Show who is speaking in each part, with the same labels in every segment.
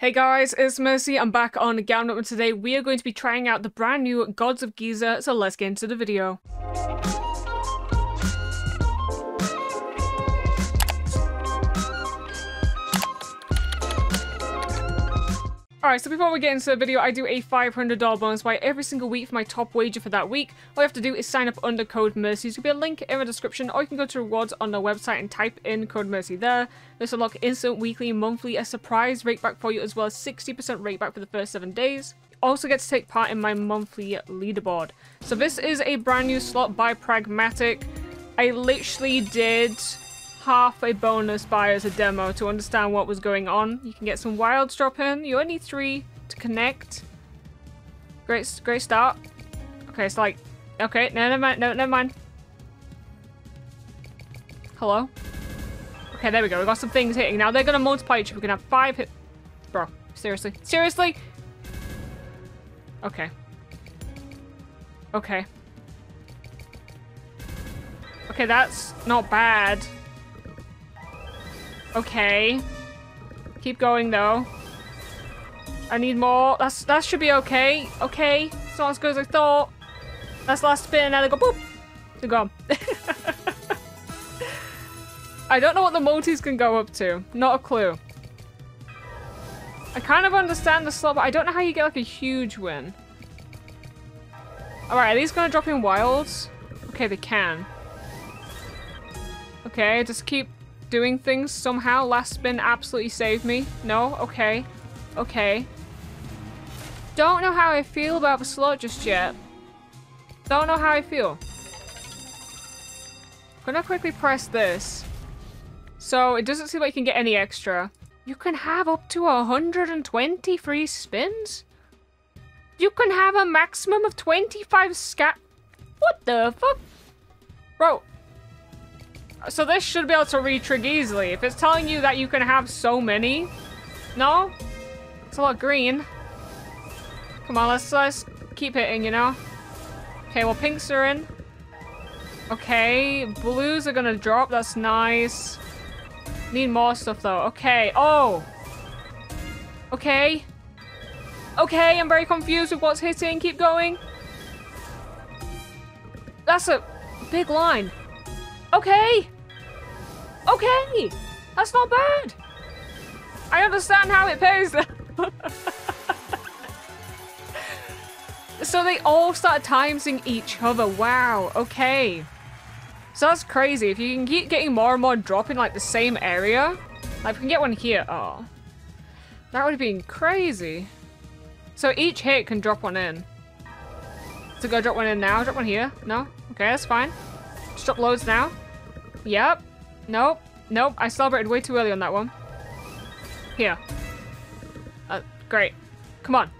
Speaker 1: Hey guys, it's Mercy. I'm back on Gamdom and today we are going to be trying out the brand new Gods of Giza, so let's get into the video. Alright, so before we get into the video, I do a $500 bonus buy every single week for my top wager for that week. All you have to do is sign up under code MERCY. There'll be a link in the description, or you can go to rewards on the website and type in code MERCY there. This will unlock instant, weekly, monthly, a surprise rakeback for you, as well as 60% rakeback for the first 7 days. Also get to take part in my monthly leaderboard. So this is a brand new slot by Pragmatic. I literally did half a bonus buy as a demo to understand what was going on. You can get some wilds drop in. You only need three to connect. Great, great start. Okay, it's like, okay, no, never mind, no, never mind. Hello? Okay, there we go. We got some things hitting. Now they're gonna multiply each. We can have five hit. Bro, seriously, seriously. Okay. Okay. Okay, that's not bad. Okay. Keep going though. I need more. That's that should be okay. Okay. It's not as good as I thought. That's last spin and now they go boop. They're gone. I don't know what the multis can go up to. Not a clue. I kind of understand the slot, but I don't know how you get like a huge win. Alright, are these gonna drop in wilds? Okay, they can. Okay, just keep doing things somehow. Last spin absolutely saved me. No? Okay. Okay. Don't know how I feel about the slot just yet. Don't know how I feel. Gonna quickly press this. So it doesn't seem like you can get any extra. You can have up to 120 free spins? You can have a maximum of 25 scat- What the fuck? Bro, so this should be able to retrig easily. If it's telling you that you can have so many. No? It's a lot green. Come on, let's, let's keep hitting, you know? Okay, well, pinks are in. Okay, blues are gonna drop. That's nice. Need more stuff, though. Okay. Oh! Okay. Okay, I'm very confused with what's hitting. Keep going. That's a big line. Okay. Okay. That's not bad. I understand how it pays. so they all start timesing each other. Wow. Okay. So that's crazy. If you can keep getting more and more drop in like the same area. Like we can get one here. Oh. That would have been crazy. So each hit can drop one in. So go drop one in now. Drop one here. No? Okay, that's fine. Drop loads now. Yep. Nope. Nope. I celebrated way too early on that one. Here. Uh, great. Come on.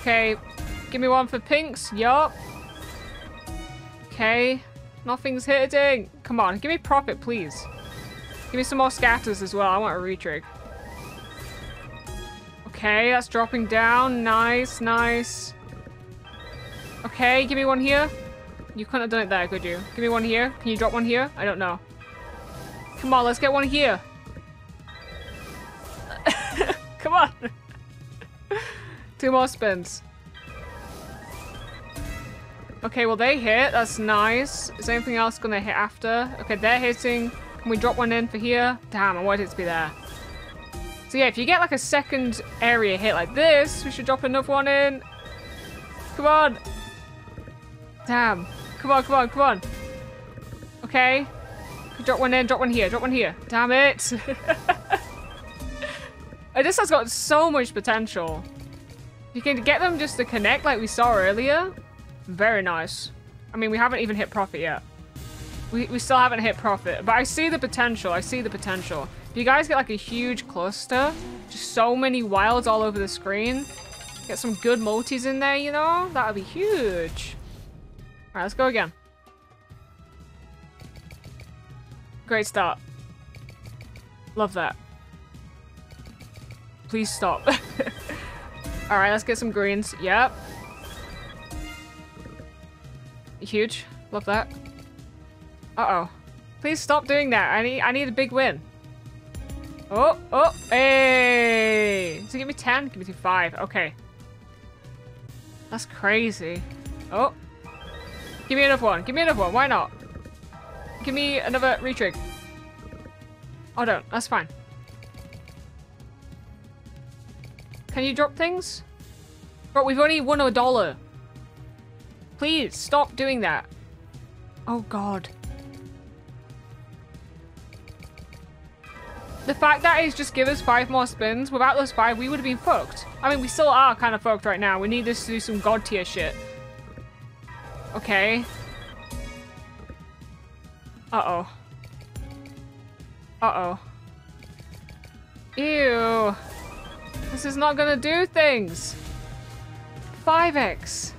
Speaker 1: Okay. Give me one for pinks. Yup. Okay. Nothing's hitting. Come on. Give me profit, please. Give me some more scatters as well. I want a retrig. Okay, that's dropping down. Nice, nice. Okay, give me one here. You couldn't have done it there, could you? Give me one here. Can you drop one here? I don't know. Come on, let's get one here. Come on. Two more spins. Okay, well they hit. That's nice. Is anything else gonna hit after? Okay, they're hitting. Can we drop one in for here? Damn, I wanted it to be there. So yeah, if you get like a second area hit like this, we should drop another one in. Come on. Damn. Come on, come on, come on. Okay. Drop one in, drop one here, drop one here. Damn it. this has got so much potential. You can get them just to connect like we saw earlier. Very nice. I mean, we haven't even hit profit yet. We, we still haven't hit profit, but I see the potential. I see the potential. If you guys get like a huge cluster, just so many wilds all over the screen, get some good multis in there, you know, that would be huge. Alright, let's go again. Great start. Love that. Please stop. Alright, let's get some greens. Yep. Huge. Love that. Uh-oh. Please stop doing that. I need I need a big win. Oh, oh, hey! So give me 10? Give me 5. Okay. That's crazy. Oh. Give me another one. Give me another one. Why not? Give me another retrig. Oh, don't. That's fine. Can you drop things? Bro, we've only won a dollar. Please, stop doing that. Oh, God. The fact that just give us five more spins, without those five, we would have been fucked. I mean, we still are kind of fucked right now. We need this to do some god tier shit. Okay. Uh-oh. Uh-oh. Ew. This is not gonna do things. 5x.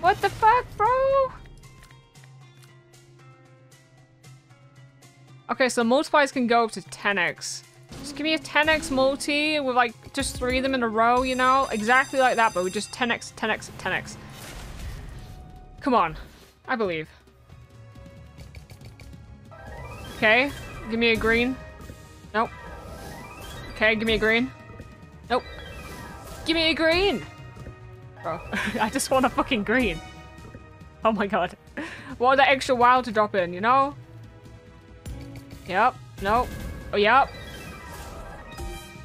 Speaker 1: What the fuck, bro? Okay, so multipliers can go up to 10x. Just give me a 10x multi with like just three of them in a row, you know? Exactly like that, but with just 10x, 10x, 10x. Come on. I believe. Okay, give me a green. Nope. Okay, give me a green. Nope. Give me a green! Bro, oh, I just want a fucking green. Oh my god. What that extra wild to drop in, you know? Yep. Nope. Oh, yep.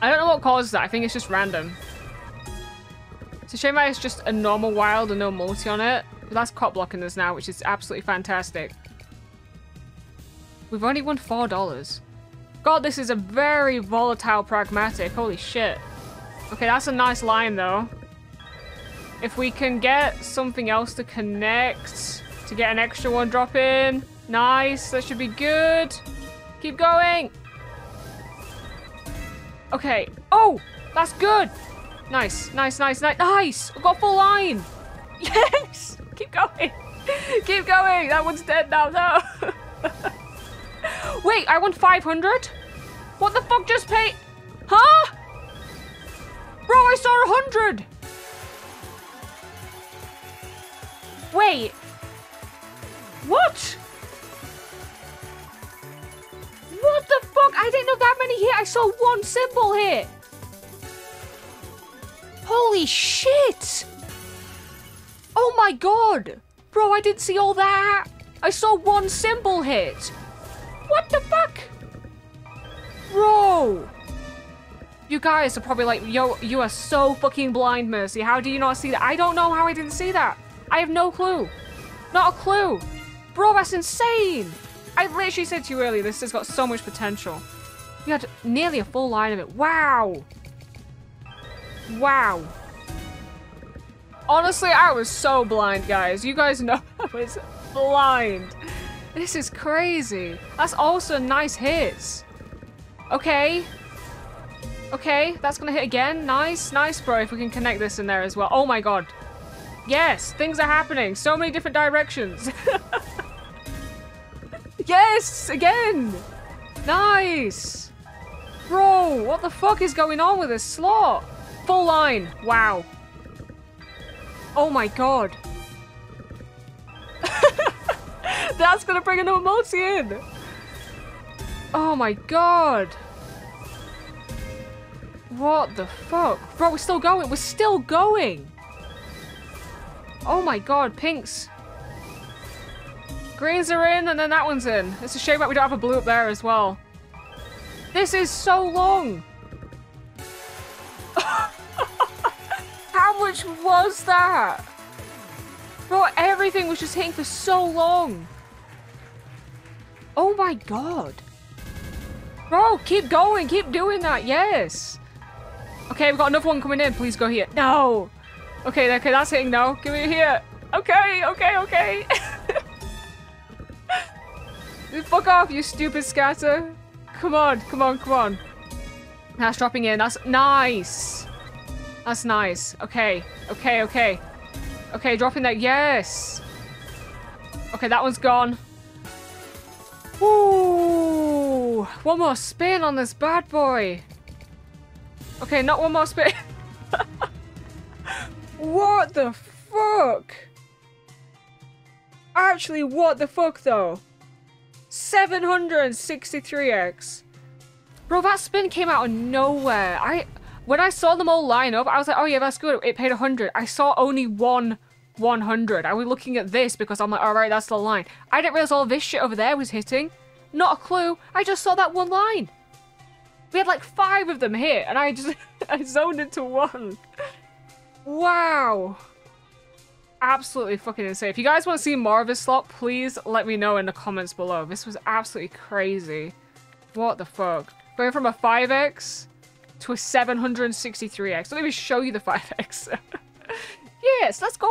Speaker 1: I don't know what causes that. I think it's just random. It's a shame that it's just a normal wild and no multi on it. But that's cop blocking us now, which is absolutely fantastic. We've only won $4. God, this is a very volatile pragmatic. Holy shit. Okay, that's a nice line, though. If we can get something else to connect to get an extra one drop in. Nice. That should be good. Keep going. Okay. Oh, that's good. Nice, nice, nice, nice, nice. We've got a full line. Yes. Keep going. Keep going. That one's dead now. No. Wait, I won 500? What the fuck just paid? Huh? Bro, I saw 100. Wait. What? What the fuck? I didn't know that many hit. I saw one symbol hit. Holy shit. Oh my god. Bro, I didn't see all that. I saw one symbol hit. What the fuck? Bro. You guys are probably like, yo, you are so fucking blind, Mercy. How do you not see that? I don't know how I didn't see that. I have no clue. Not a clue. Bro, that's insane. I literally said to you earlier, this has got so much potential. We had nearly a full line of it. Wow. Wow. Honestly, I was so blind, guys. You guys know I was blind. This is crazy. That's also nice hits. Okay. Okay, that's gonna hit again. Nice, nice, bro. If we can connect this in there as well. Oh my god. Yes, things are happening. So many different directions. yes, again. Nice. Bro, what the fuck is going on with this slot? Full line. Wow. Oh my god. That's gonna bring another multi in. Oh my god. What the fuck? Bro, we're still going. We're still going. Oh my god, pinks. Greens are in and then that one's in. It's a shame that we don't have a blue up there as well. This is so long. How much was that? Bro, everything was just hitting for so long. Oh my god. Bro, keep going. Keep doing that. Yes. Okay, we've got another one coming in. Please go here. No. Okay, okay, that's hitting now. Give me here. Okay, okay, okay. Fuck off, you stupid scatter. Come on, come on, come on. That's dropping in. That's nice. That's nice. Okay, okay, okay. Okay, dropping that. Yes. Okay, that one's gone. Ooh, one more spin on this bad boy. Okay, not one more spin. What the fuck? Actually, what the fuck though? 763x. Bro, that spin came out of nowhere. I When I saw them all line up, I was like, oh yeah, that's good. It paid 100. I saw only one 100. I was looking at this because I'm like, all right, that's the line. I didn't realize all this shit over there was hitting. Not a clue. I just saw that one line. We had like five of them hit, and I just I zoned into one. Wow. Absolutely fucking insane. If you guys want to see more of this slot, please let me know in the comments below. This was absolutely crazy. What the fuck? Going from a 5x to a 763x. Let me show you the 5x. yes, let's go.